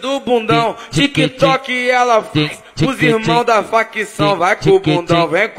do bundão, TikTok ela faz, os irmãos da facção, vai com o bundão, vem com